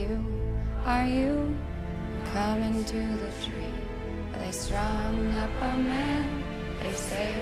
You, are you coming to the tree? They strung up a man, they say